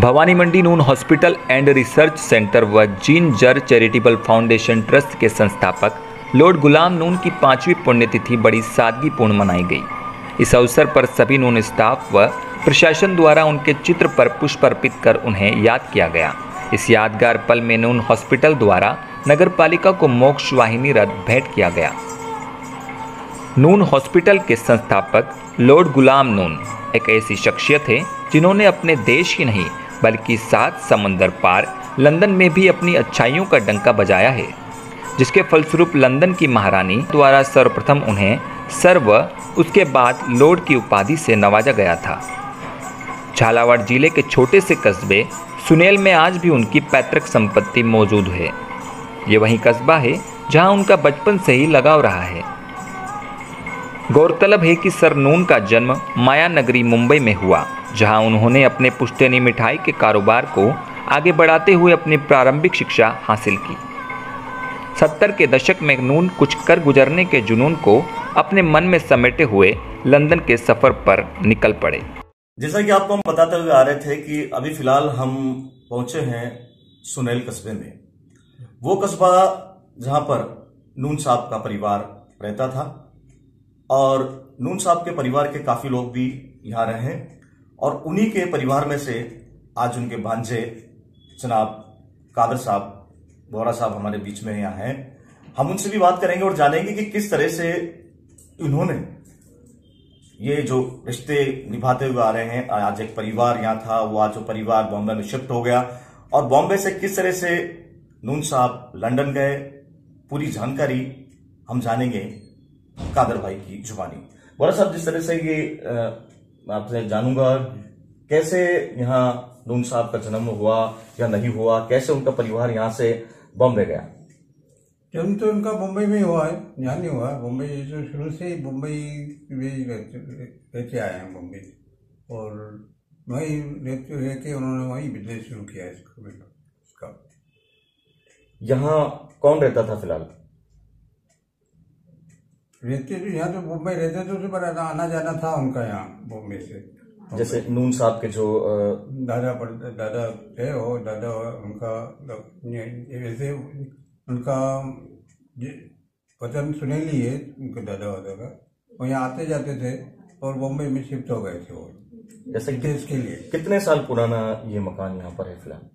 Bhawani Mandi Noon hospital and research centre व जीन जर चैरिटेबल फाउंडेशन ट्रस्ट के संस्थापक लॉर्ड गुलाम नून की पांचवी पुण्यतिथि बड़ी सादगीपूर्ण मनाई गई। इस अवसर पर सभी नून स्टाफ व प्रशासन द्वारा उनके चित्र पर पुष्प अर्पित कर उन्हें याद किया गया। इस यादगार पल में नून हॉस्पिटल द्वारा नगर पालिका को मोक्ष वाहिनी रथ भेंट किया गया। नून हॉस्पिटल के संस्थापक लॉर्ड गुलाम नून एक ऐसी शख्सियत है जिन्होंने अपने देश ही नहीं बल्कि सात समंदर पार लंदन में भी अपनी अच्छाइयों का डंका बजाया है, जिसके फलस्वरूप लंदन की महारानी द्वारा सर्वप्रथम उन्हें सर्व, उसके बाद लॉर्ड की उपाधि से नवाजा गया था। झालावाड़ ज़िले के छोटे से कस्बे सुनेल में आज भी उनकी पैतृक संपत्ति मौजूद है। ये वही कस्बा है जहाँ उनका बचपन से ही लगाव रहा है। गौरतलब है कि सर नून का जन्म माया नगरी मुंबई में हुआ। जहाँ उन्होंने अपने पुश्तैनी मिठाई के कारोबार को आगे बढ़ाते हुए अपनी प्रारंभिक शिक्षा हासिल की। सत्तर के दशक में नून कुछ कर गुजरने के जुनून को अपने मन में समेटे हुए लंदन के सफ़र पर निकल पड़े। जैसा कि आपको हम बताते हुए आ रहे थे कि अभी फ़िलहाल हम पहुँचे हैं सुनेल कस्बे में। वो कस्बा जहाँ पर नून साहब का परिवार रहता था और नून साहब के परिवार के काफ़ी लोग भी यहाँ रहे और उन्हीं के परिवार में से आज उनके भांजे जनाब कादर साहब बोरा साहब हमारे बीच में यहाँ हैं। हम उनसे भी बात करेंगे और जानेंगे कि किस तरह से इन्होंने ये जो रिश्ते निभाते हुए आ रहे हैं, आज एक परिवार यहाँ था, वो आज वो परिवार बॉम्बे में शिफ्ट हो गया। और बॉम्बे से किस तरह से नून साहब लंदन गए, पूरी जानकारी हम जानेंगे कादर भाई की जुबानी। बोरा साहब, जिस तरह से ये आपसे जानूँगा कैसे यहाँ नून साहब का जन्म हुआ या नहीं हुआ कैसे उनका परिवार यहाँ से बॉम्बे गया? जन्म तो उनका मुंबई में हुआ है यहाँ नहीं हुआ मुंबई जो शुरू से ही मुंबई में रहते आए हैं मुंबई और वहीं रहते रह के उन्होंने वहीं बिज़नेस शुरू किया इसका। यहाँ कौन रहता था फ़िलहाल? रहते तो यहाँ तो मुंबई रहते तो पर आना जाना था उनका यहाँ मुंबई से। जैसे नून साहब के जो दादा पड़ दादा थे वो दादा उनका वैसे उनका वचन सुनेली है उनके दादा वादा का। वो यहाँ आते जाते थे और मुंबई में शिफ्ट हो गए थे वो। जैसे देश के लिए। कितने साल पुराना ये मकान यहाँ पर है फ़िलहाल?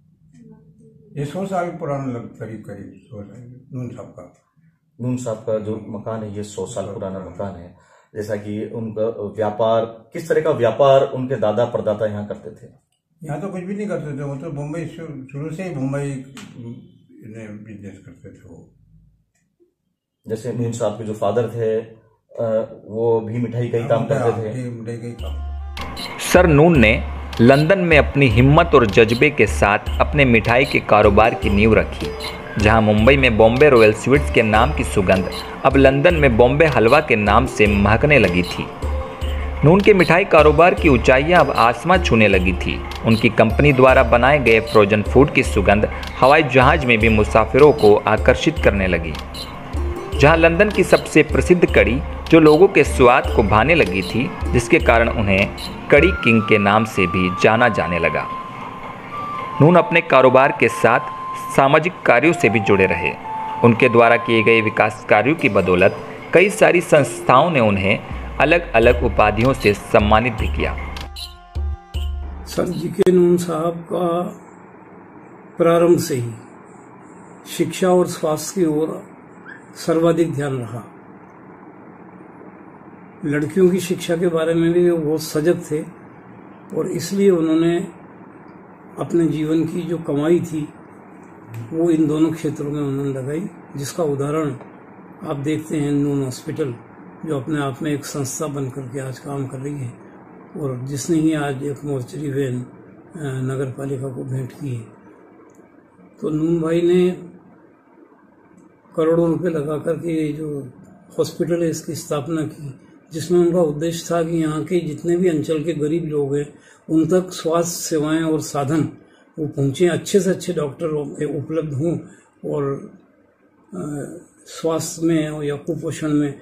ये सौ साल पुराना लग करीब करीब सौ साल नून साहब का। नून साहब का जो मकान है ये सौ साल पुराना मकान है। जैसा कि उनका व्यापार किस तरह का व्यापार उनके दादा परदादा यहाँ करते थे? यहाँ तो कुछ भी नहीं करते थे वो तो मुंबई शुरू से ही मुंबई बिज़नेस करते थे वो। जैसे नून साहब के जो फादर थे वो भी मिठाई का ही काम करते थे। मिठाई का ही काम। सर नून ने लंदन में अपनी हिम्मत और जज्बे के साथ अपने मिठाई के कारोबार की नींव रखी। जहाँ मुंबई में बॉम्बे रॉयल स्वीट्स के नाम की सुगंध अब लंदन में बॉम्बे हलवा के नाम से महकने लगी थी। नून के मिठाई कारोबार की ऊंचाइयाँ अब आसमां छूने लगी थी। उनकी कंपनी द्वारा बनाए गए फ्रोजन फ़ूड की सुगंध हवाई जहाज़ में भी मुसाफिरों को आकर्षित करने लगी। जहाँ लंदन की सबसे प्रसिद्ध कड़ी जो लोगों के स्वाद को भाने लगी थी, जिसके कारण उन्हें कड़ी किंग के नाम से भी जाना जाने लगा। नून अपने कारोबार के साथ सामाजिक कार्यों से भी जुड़े रहे। उनके द्वारा किए गए विकास कार्यों की बदौलत कई सारी संस्थाओं ने उन्हें अलग अलग उपाधियों से सम्मानित भी किया। सर जी के नून साहब का प्रारंभ से ही शिक्षा और स्वास्थ्य की ओर सर्वाधिक ध्यान रहा। लड़कियों की शिक्षा के बारे में भी वो बहुत सजग थे और इसलिए उन्होंने अपने जीवन की जो कमाई थी वो इन दोनों क्षेत्रों में उन्होंने लगाई, जिसका उदाहरण आप देखते हैं नून हॉस्पिटल, जो अपने आप में एक संस्था बन करके आज काम कर रही है, और जिसने ही आज एक मोर्चरी वैन नगर पालिका को भेंट की है। तो नून भाई ने करोड़ों रुपए लगा करके जो हॉस्पिटल है, इसकी स्थापना की, जिसमें उनका उद्देश्य था कि यहाँ के जितने भी अंचल के गरीब लोग हैं, उन तक स्वास्थ्य सेवाएँ और साधन वो पहुँचे, अच्छे से अच्छे डॉक्टर उपलब्ध हों और स्वास्थ्य में या कुपोषण में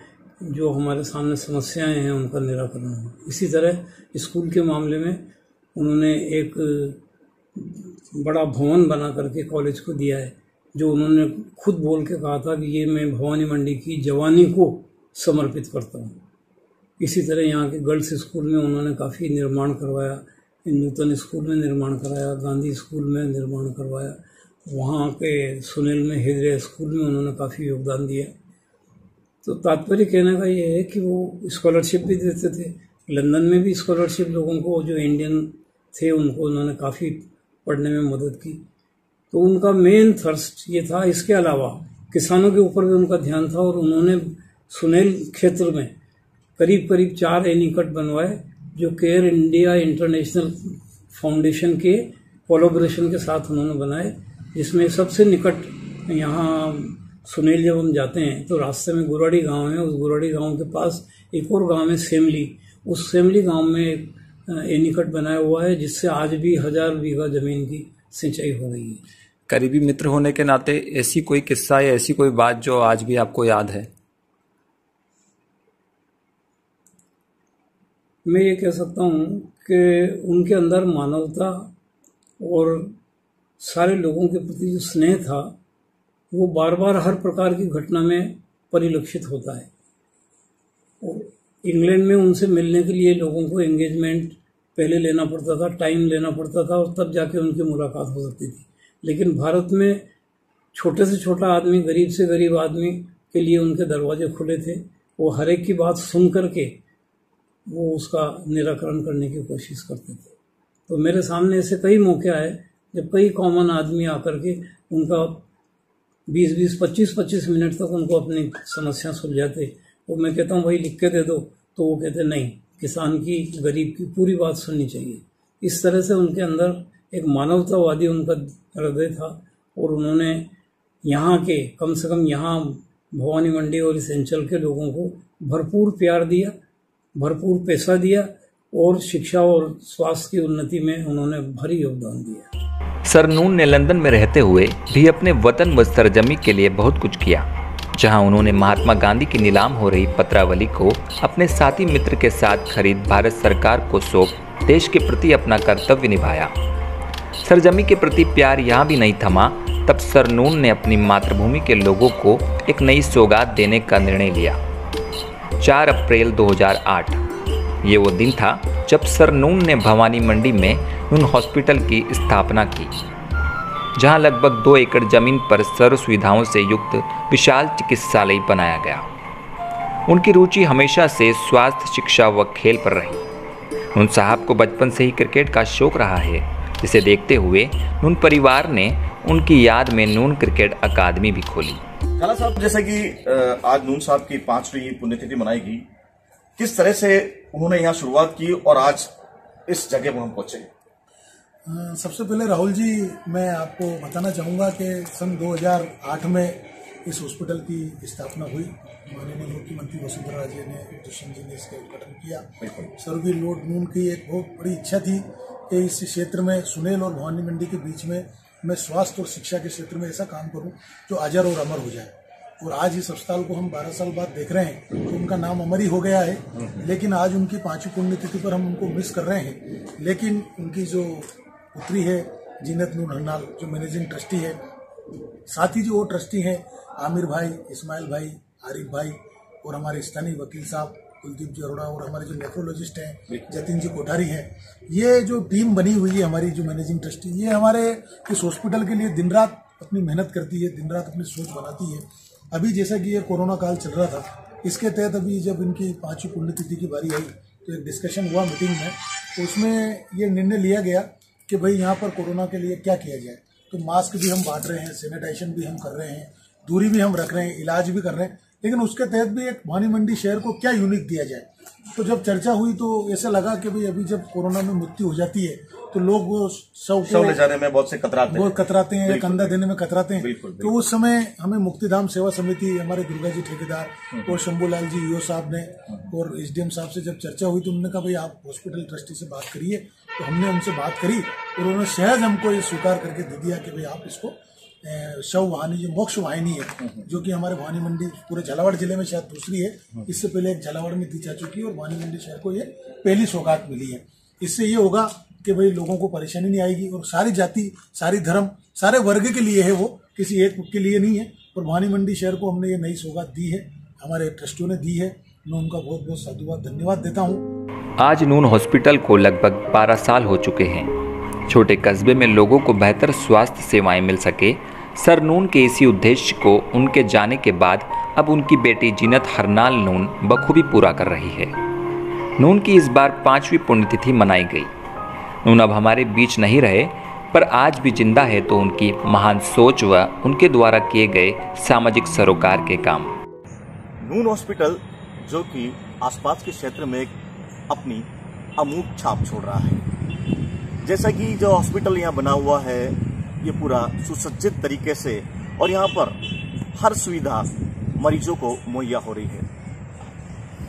जो हमारे सामने समस्याएँ हैं उनका निराकरण हो। इसी तरह स्कूल के मामले में उन्होंने एक, बड़ा भवन बना करके कॉलेज को दिया है, जो उन्होंने खुद बोल के कहा था कि ये मैं भवानी मंडी की जवानी को समर्पित करता हूँ। इसी तरह यहाँ के गर्ल्स स्कूल में उन्होंने काफ़ी निर्माण करवाया नूतन स्कूल में निर्माण कराया, गांधी स्कूल में निर्माण करवाया। वहाँ के सुनील में हृदय स्कूल में उन्होंने काफ़ी योगदान दिया। तो तात्पर्य कहने का ये है कि वो स्कॉलरशिप भी देते थे। लंदन में भी स्कॉलरशिप लोगों को, जो इंडियन थे, उनको उन्होंने काफ़ी पढ़ने में मदद की। तो उनका मेन थर्स्ट ये था। इसके अलावा किसानों के ऊपर भी उनका ध्यान था और उन्होंने सुनेल क्षेत्र में करीब करीब चार एनिकट बनवाए। जो केयर इंडिया इंटरनेशनल फाउंडेशन के कोलोब्रेशन के साथ उन्होंने बनाए, जिसमें सबसे निकट यहाँ सुनील जब हम जाते हैं तो रास्ते में गुराड़ी गाँव है, उस गुराड़ी गाँव के पास एक और गाँव है सेमली उस सेमली गाँव में एक एनिकट बनाया हुआ है, जिससे आज भी हज़ार बीघा ज़मीन की सिंचाई हो गई है। करीबी मित्र होने के नाते ऐसी कोई किस्सा या ऐसी कोई बात जो आज भी आपको याद है? मैं ये कह सकता हूँ कि उनके अंदर मानवता और सारे लोगों के प्रति जो स्नेह था, वो बार बार हर प्रकार की घटना में परिलक्षित होता है। और इंग्लैंड में उनसे मिलने के लिए लोगों को एंगेजमेंट पहले लेना पड़ता था टाइम लेना पड़ता था और तब जाके उनकी मुलाकात हो सकती थी। लेकिन भारत में छोटे से छोटा आदमी, गरीब से गरीब आदमी के लिए उनके दरवाजे खुले थे। वो हर एक की बात सुन करके वो उसका निराकरण करने की कोशिश करते थे। तो मेरे सामने ऐसे कई मौके आए जब कई कॉमन आदमी आकर के उनका 20-20, 25-25 मिनट तक उनको अपनी समस्या सुलझाते। वो मैं कहता हूँ भाई लिख के दे दो। तो वो कहते नहीं किसान की गरीब की पूरी बात सुननी चाहिए। इस तरह से उनके अंदर एक मानवतावादी उनका हृदय था और उन्होंने यहाँ के कम से कम यहाँ भवानी मंडी और इस अंचल के लोगों को भरपूर प्यार दिया। भरपूर पैसा दिया और शिक्षा और स्वास्थ्य की उन्नति में उन्होंने भारी योगदान दिया। सरनून ने लंदन में रहते हुए भी अपने वतन व सरजमी के लिए बहुत कुछ किया, जहाँ उन्होंने महात्मा गांधी की नीलाम हो रही पत्रावली को अपने साथी मित्र के साथ खरीद भारत सरकार को सौंप देश के प्रति अपना कर्तव्य निभाया। सरजमी के प्रति प्यार यहाँ भी नहीं थमा, तब सरनून ने अपनी मातृभूमि के लोगों को एक नई सौगात देने का निर्णय लिया। 4 अप्रैल 2008 ये वो दिन था जब सरनून ने भवानी मंडी में नून हॉस्पिटल की स्थापना की, जहाँ लगभग दो एकड़ ज़मीन पर सर्व सुविधाओं से युक्त विशाल चिकित्सालय बनाया गया। उनकी रुचि हमेशा से स्वास्थ्य, शिक्षा व खेल पर रही। नून साहब को बचपन से ही क्रिकेट का शौक रहा है। जिसे देखते हुए नून परिवार ने उनकी याद में नून क्रिकेट अकादमी भी खोली। खाला साहब जैसे कि आज नून साहब की पांचवी पुण्यतिथि मनाई गई किस तरह से उन्होंने यहाँ शुरुआत की और आज इस जगह पर हम पहुँचे? सबसे पहले राहुल जी मैं आपको बताना चाहूँगा कि सन 2008 में इस हॉस्पिटल की स्थापना हुई। माननीय मुख्यमंत्री वसुंधरा राजे ने दुष्यंत जी ने इसका उद्घाटन किया। सर्वी लोड नून की एक बहुत बड़ी इच्छा थी कि इस क्षेत्र में सुनेल और भवानी मंडी के बीच में मैं स्वास्थ्य और शिक्षा के क्षेत्र में ऐसा काम करूँ जो अजर और अमर हो जाए। और आज इस अस्पताल को हम 12 साल बाद देख रहे हैं तो उनका नाम अमर ही हो गया है। लेकिन आज उनकी पांचवी पुण्यतिथि पर हम उनको मिस कर रहे हैं। लेकिन उनकी जो पुत्री है, जीनत नूर हन्नाल, जो मैनेजिंग ट्रस्टी है, साथ ही जो वो ट्रस्टी हैं, आमिर भाई, इस्माइल भाई, आरिफ भाई और हमारे स्थानीय वकील साहब कुलदीप जी अरोड़ा और हमारे जो नेफ्रोलॉजिस्ट हैं जतिन जी कोठारी हैं ये जो टीम बनी हुई है हमारी जो मैनेजिंग ट्रस्टी ये हमारे इस हॉस्पिटल के लिए दिन रात अपनी मेहनत करती है दिन रात अपनी सोच बनाती है। अभी जैसा कि ये कोरोना काल चल रहा था इसके तहत अभी जब इनकी पांचवी पुण्यतिथि की बारी आई तो एक डिस्कशन हुआ मीटिंग में तो उसमें ये निर्णय लिया गया कि भाई यहाँ पर कोरोना के लिए क्या किया जाए। तो मास्क भी हम बांट रहे हैं सैनिटाइजेशन भी हम कर रहे हैं दूरी भी हम रख रहे हैं इलाज भी कर रहे हैं। लेकिन उसके तहत भी एक भानी मंडी शहर को क्या यूनिक दिया जाए? तो जब चर्चा हुई तो ऐसा लगा कि भाई अभी जब कोरोना में मृत्यु हो जाती है तो लोग वो शव को ले जाने में बहुत से कतराते बहुत कतराते हैं कंधा देने में कतराते हैं। तो उस समय हमें मुक्तिधाम सेवा समिति हमारे दुर्गा जी ठेकेदार हम्म। और शंभूलाल जी ईओ साहब ने हम्म। और एसडीएम साहब से जब चर्चा हुई तो उन्होंने कहा भाई आप हॉस्पिटल ट्रस्टी से बात करिए। तो हमने उनसे बात करी और उन्होंने सहज हमको ये स्वीकार करके दे दिया कि भाई आप इसको शव वाहिनी मोक्ष वाहिनी है, जो कि हमारे वाहनी मंडी पूरे झालावाड़ ज़िले में शायद दूसरी है। इससे पहले एक झालावाड़ में दी जा चुकी है और वाहनी मंडी शहर को ये पहली सौगात मिली है। इससे ये होगा कि भाई लोगों को परेशानी नहीं आएगी और सारी जाति, सारी धर्म, सारे वर्ग के लिए है वो, किसी एक के लिए नहीं है। और भानी मंडी शहर को हमने ये नई सौगात दी है, हमारे ट्रस्टियों ने दी है। मैं उनका बहुत बहुत साधुवाद, धन्यवाद देता हूँ। आज नून हॉस्पिटल को लगभग 12 साल हो चुके हैं। छोटे कस्बे में लोगों को बेहतर स्वास्थ्य सेवाएँ मिल सके सर नून के इसी उद्देश्य को उनके जाने के बाद अब उनकी बेटी जीनत हरनाल नून बखूबी पूरा कर रही है। नून की इस बार पांचवी पुण्यतिथि मनाई गई। नून अब हमारे बीच नहीं रहे, पर आज भी ज़िंदा है तो उनकी महान सोच व उनके द्वारा किए गए सामाजिक सरोकार के काम। नून हॉस्पिटल, जो कि आसपास के क्षेत्र में अपनी अमूक छाप छोड़ रहा है। जैसा कि जो हॉस्पिटल यहाँ बना हुआ है ये पूरा सुसज्जित तरीके से और यहाँ पर हर सुविधा मरीजों को मुहैया हो रही है।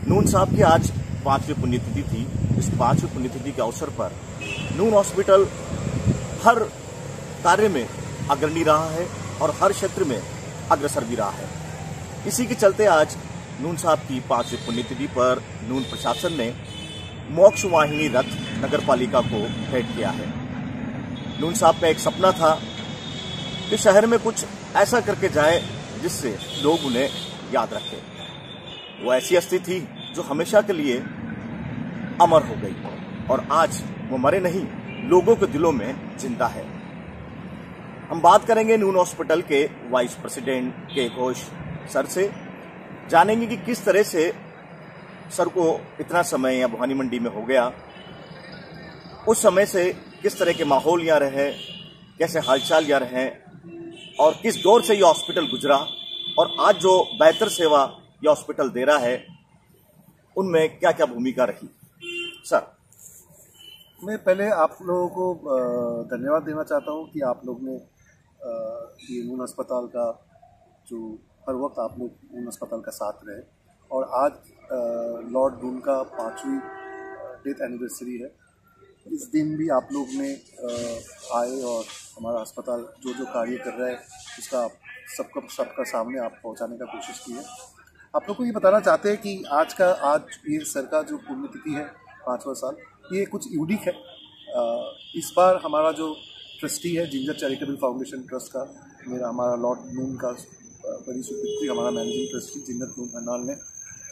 नून साहब की आज पांचवी पुण्यतिथि थी। इस पांचवी पुण्यतिथि के अवसर पर नून हॉस्पिटल हर कार्य में अग्रणी रहा है और हर क्षेत्र में अग्रसर भी रहा है। इसी के चलते आज नून साहब की पांचवी पुण्यतिथि पर नून प्रशासन ने मोक्ष वाहिनी रथ नगर पालिका को भेंट किया है। नून साहब का एक सपना था कि शहर में कुछ ऐसा करके जाए जिससे लोग उन्हें याद रखें। वो ऐसी हस्ती थी जो हमेशा के लिए अमर हो गई और आज वो मरे नहीं, लोगों के दिलों में ज़िंदा है। हम बात करेंगे नून हॉस्पिटल के वाइस प्रेसिडेंट के घोष सर से। जानेंगे कि किस तरह से सर को इतना समय या भवानी मंडी में हो गया। उस समय से किस तरह के माहौल यहाँ रहे, कैसे हालचाल यहाँ रहे, और किस दौर से ये हॉस्पिटल गुजरा, और आज जो बेहतर सेवा ये हॉस्पिटल दे रहा है, उनमें क्या क्या भूमिका रही? सर। मैं पहले आप लोगों को धन्यवाद देना चाहता हूँ कि आप लोग ने ये नून अस्पताल का जो हर वक्त आप लोग नून अस्पताल का साथ रहे, और आज लॉर्ड नून का पाँचवीं डेथ एनिवर्सरी है। इस दिन भी आप लोग ने आए और हमारा अस्पताल जो जो कार्य कर रहा है उसका सबका सबका सामने आप पहुँचाने का कोशिश की है। आप लोग को ये बताना चाहते हैं कि आज का, आज ये सर का जो पुण्यतिथि है, पाँचवा साल, ये कुछ यूनिक है। इस बार हमारा जो ट्रस्टी है जिंजर चैरिटेबल फाउंडेशन ट्रस्ट का, मेरा, हमारा लॉर्ड नून का बड़ी सुपुत्री, हमारा मैनेजिंग ट्रस्टी जिन्नत नून हरनाल ने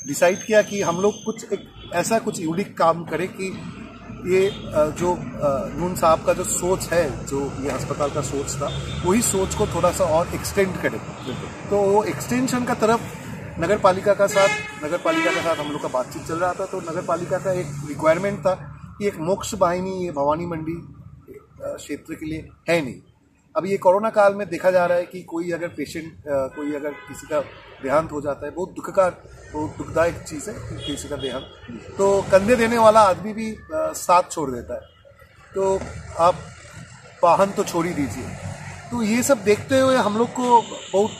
डिसाइड किया कि हम लोग कुछ एक ऐसा कुछ यूनिक काम करें कि ये जो नून साहब का जो सोच है, जो ये अस्पताल का सोच था, वही सोच को थोड़ा सा और एक्सटेंड करें। तो वो एक्सटेंशन का तरफ़ नगर पालिका का साथ नगर पालिका के साथ हम लोग का बातचीत चल रहा था तो नगर पालिका का एक रिक्वायरमेंट था कि एक मोक्ष वाहिनी ये भवानी मंडी क्षेत्र के लिए है नहीं। अभी ये कोरोना काल में देखा जा रहा है कि कोई अगर पेशेंट कोई अगर किसी का देहांत हो जाता है, बहुत दुखकार, बहुत दुखदायक चीज़ है किसी का देहांत। तो कंधे देने वाला आदमी भी साथ छोड़ देता है। तो आप वाहन तो छोड़ ही दीजिए। तो ये सब देखते हुए हम लोग को बहुत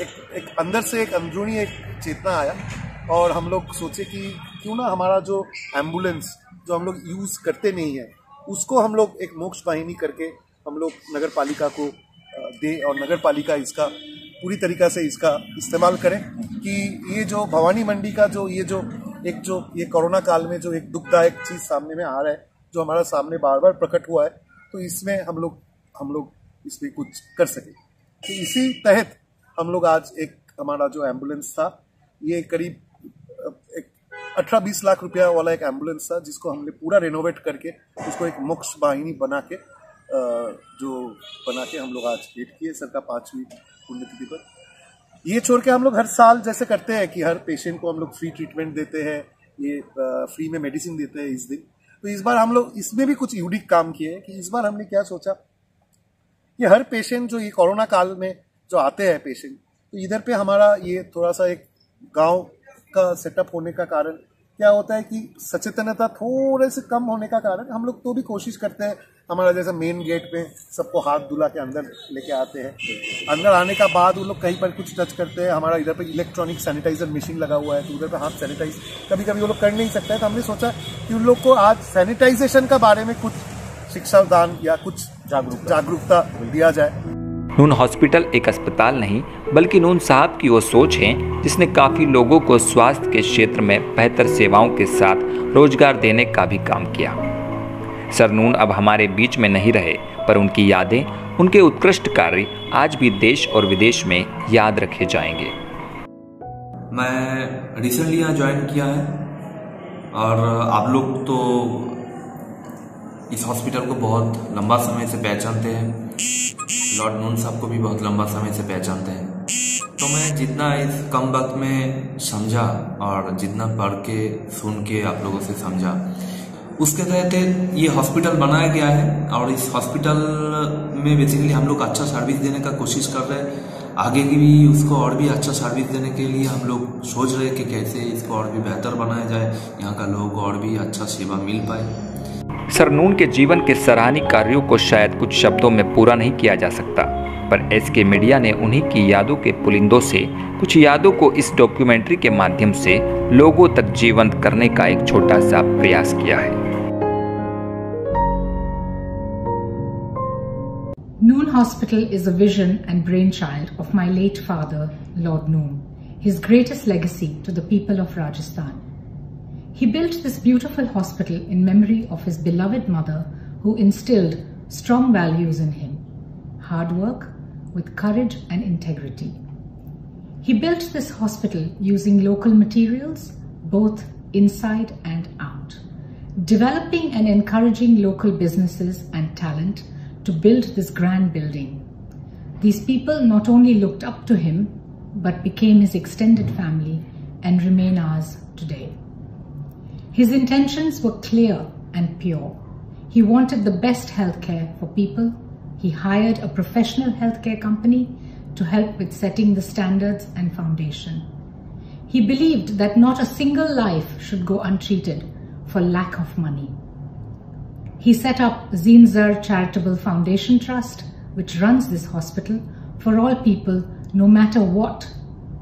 एक एक अंदर से एक अंदरूनी एक चेतना आया और हम लोग सोचे कि क्यों ना हमारा जो एंबुलेंस जो हम लोग यूज़ करते नहीं है, उसको हम लोग एक मोक्ष वाहिनी करके हम लोग नगर पालिका को दें और नगर पालिका इसका, पूरी तरीका से इसका इस्तेमाल करें कि ये जो भवानी मंडी का जो, ये जो एक जो, ये कोरोना काल में जो एक दुखदायक चीज़ सामने में आ रहा है, जो हमारा सामने बार बार प्रकट हुआ है तो इसमें हम लोग हम लोग इसमें कुछ कर सके। तो इसी तहत हम लोग आज एक, हमारा जो एंबुलेंस था, ये करीब एक अठारह बीस लाख रुपया वाला एक एंबुलेंस था, जिसको हमने पूरा रेनोवेट करके, उसको एक मोक्ष वाहिनी बना के जो बना के हम लोग आज भेंट किए सर का पांचवी पुण्यतिथि पर। ये छोड़ के हम लोग हर साल जैसे करते हैं कि हर पेशेंट को हम लोग फ्री ट्रीटमेंट देते हैं, ये फ्री में मेडिसिन देते हैं इस दिन। तो इस बार हम लोग इसमें भी कुछ यूनिक काम किए हैं कि इस बार हमने क्या सोचा? कि हर पेशेंट जो ये कोरोना काल में जो आते हैं पेशेंट तो इधर पे हमारा ये थोड़ा सा एक गाँव का सेटअप होने का कारण क्या होता है कि सचेतनता थोड़े से कम होने का कारण हम लोग तो भी कोशिश करते हैं, हमारा जैसे मेन गेट पे सबको हाथ धुला के अंदर लेके आते हैं। अंदर आने का बाद वो लोग कहीं पर कुछ टच करते हैं, हमारा इधर पे इलेक्ट्रॉनिक सैनिटाइजर मशीन लगा हुआ है तो उधर पे हाथ सैनिटाइज कभी कभी वो लोग कर नहीं सकते तो हमने सोचा कि उन लोग को आज सैनिटाइजेशन का बारे में कुछ शिक्षा दान या कुछ जागरूक जागरूकता दिया जाए। नून हॉस्पिटल एक अस्पताल नहीं, बल्कि नून साहब की वो सोच है, जिसने काफ़ी लोगों को स्वास्थ्य के क्षेत्र में बेहतर सेवाओं के साथ रोज़गार देने का भी काम किया। सर नून अब हमारे बीच में नहीं रहे, पर उनकी यादें, उनके उत्कृष्ट कार्य आज भी देश और विदेश में याद रखे जाएँगे। मैं रिसेंटली यहाँ ज्वाइन किया है, और आप लोग तो इस हॉस्पिटल को बहुत लंबा समय से पहचानते हैं। लॉर्ड नून साहब को भी बहुत लंबा समय से पहचानते हैं। तो मैं जितना इस कम वक्त में समझा और जितना पढ़ के, सुन के आप लोगों से समझा, उसके तहत ये हॉस्पिटल बनाया गया है और इस हॉस्पिटल में बेसिकली हम लोग अच्छा सर्विस देने का कोशिश कर रहे हैं। आगे की भी उसको और भी अच्छा सर्विस देने के लिए हम लोग सोच रहे हैं कि कैसे इसको और भी बेहतर बनाया जाए, यहाँ का लोग और भी अच्छा सेवा मिल पाए। सरनून के जीवन के सराहनीय कार्यों को शायद कुछ शब्दों में पूरा नहीं किया जा सकता पर एस के मीडिया ने उन्हीं की यादों के पुलिंदों से कुछ यादों को इस डॉक्यूमेंट्री के माध्यम से लोगों तक जीवंत करने का एक छोटा सा प्रयास किया है Noon Hospital is a vision and brainchild of my late father, Lord Noon, his greatest legacy to the people of Rajasthan. He built this beautiful hospital in memory of his beloved mother who instilled strong values in him hard work with courage and integrity. He built this hospital using local materials, both inside and out, developing and encouraging local businesses and talent to build this grand building. These people not only looked up to him, but became his extended family and remain ours today. His intentions were clear and pure. He wanted the best healthcare for people. He hired a professional healthcare company to help with setting the standards and foundation. He believed that not a single life should go untreated for lack of money. He set up Zinzar Charitable Foundation Trust, which runs this hospital for all people, no matter what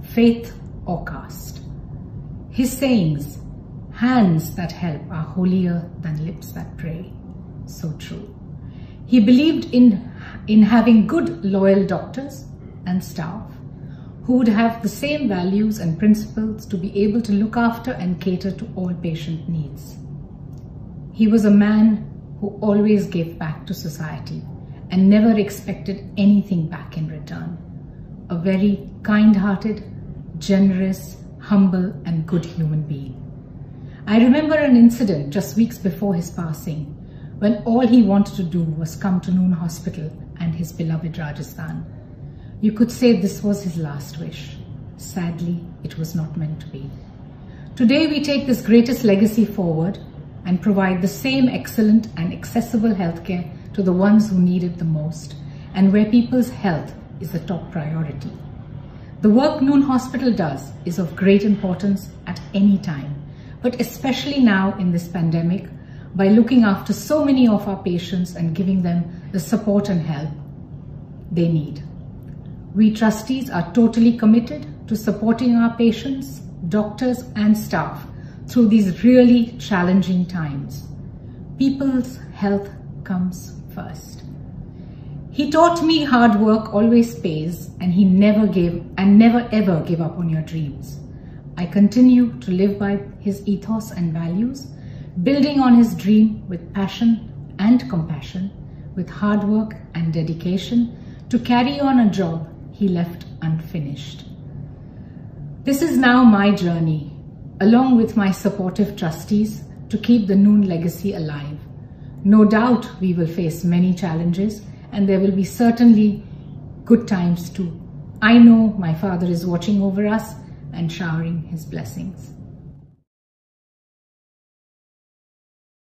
faith or caste. His sayings, hands that help are holier than lips that pray. So true. He believed in, in having good, loyal doctors and staff who would have the same values and principles to be able to look after and cater to all patient needs. He was a man who always gave back to society and never expected anything back in return. A very kind hearted, generous, humble, and good human being. I remember an incident just weeks before his passing when all he wanted to do was come to Noon Hospital and his beloved Rajasthan. You could say this was his last wish. Sadly, it was not meant to be. Today, we take this greatest legacy forward and provide the same excellent and accessible healthcare to the ones who need it the most and where people's health is the top priority. The work Noon Hospital does is of great importance at any time, but especially now in this pandemic by looking after so many of our patients and giving them the support and help they need. We trustees are totally committed to supporting our patients, doctors and staff through these really challenging times. People's health comes first. He taught me hard work always pays and he never gave and never ever give up on your dreams. I continue to live by his ethos and values, building on his dream with passion and compassion, with hard work and dedication to carry on a job he left unfinished. This is now my journey, along with my supportive trustees, to keep the Noon legacy alive. No doubt we will face many challenges and there will be certainly good times too. I know my Father is watching over us and showering his blessings.